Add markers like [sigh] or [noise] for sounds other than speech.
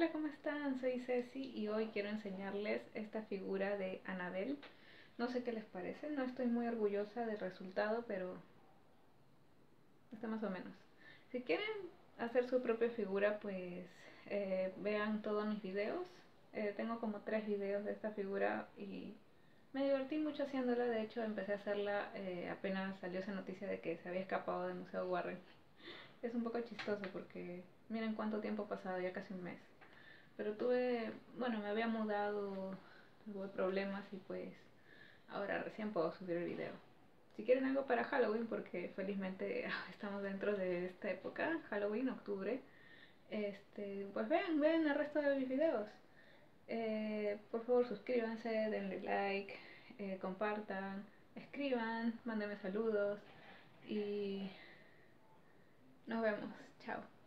Hola, ¿cómo están? Soy Ceci y hoy quiero enseñarles esta figura de Anabel. No sé qué les parece, no estoy muy orgullosa del resultado, pero está más o menos. Si quieren hacer su propia figura, pues eh, vean todos mis videos. Eh, tengo como tres videos de esta figura y me divertí mucho haciéndola. De hecho, empecé a hacerla eh, apenas salió esa noticia de que se había escapado del Museo Warren. [laughs] Es un poco chistoso porque miren cuánto tiempo ha pasado, ya casi un mes. Pero tuve, bueno, me había mudado, tuve problemas y pues ahora recién puedo subir el video. Si quieren algo para Halloween, porque felizmente [laughs] estamos dentro de esta época, Halloween, octubre, este, pues vean, vean el resto de mis videos. Eh, por favor suscríbanse, denle like, eh, compartan, escriban, mándenme saludos y nos vemos. Chao.